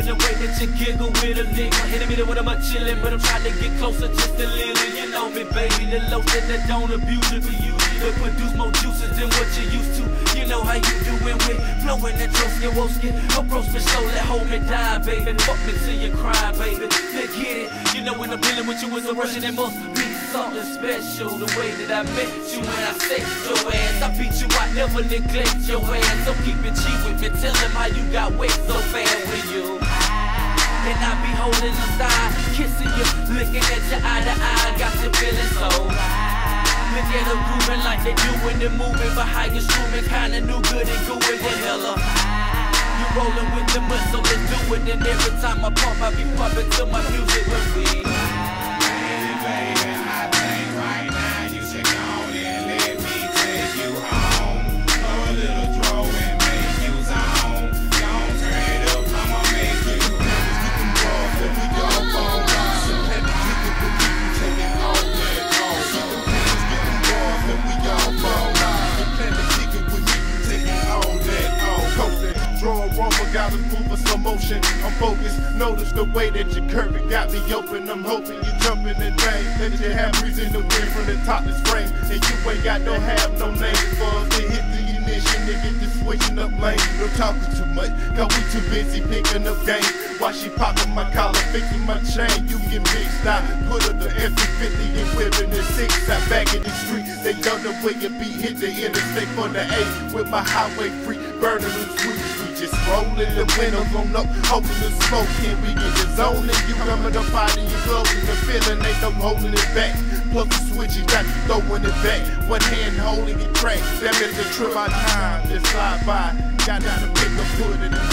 The way that you giggle with a nigga. In the middle when I'm chillin', but I'm trying to get closer just a little. You know me, baby, the lotion that don't abuse it for you. To produce more juices than what you used to. You know how you doing with flowing that Trotsky Woski. Approach me slowly, hold me down, baby. Fuck me till you cry, baby. Let's get it. You know when I'm dealing with you, it's a rushing, it must be something special. The way that I met you when I sex your ass. Never neglect your ass. So keep it cheap with me. Tell him how you got wet so bad with you. And I be holding the side, kissing you, looking at you eye to eye. Got you feeling so Look at her grooving like they doing and moving, but how you screaming kinda new good and gooing the hella. You rolling with the so let's do it. And every time I pump, I be pumping to my music when we. Baby, baby, I think Aroma, move moving some motion. I'm focused. Notice the way that you curve it got me open. I'm hoping you jump in the thing. That you have reason to wind from the top this frame. And you ain't got no have no name for us to hit the ignition and get to switching up lanes. No talking too much, cause we too busy picking up game. Why she popping my collar, fixing my chain, you get mixed out. Put up the F-50 and whipping the six out back in the street. They love the way you be hit the interstate for the eight with my highway free, burning the sweet. Just rolling the windows on up, holding the smoke. Can we get the zone and you coming up out of your clothes and the feeling ain't no holding it back. Plus the switch, you got throwing it back. One hand holding it track. That is the trip our time. Just slide by. Got to pick put it and drive.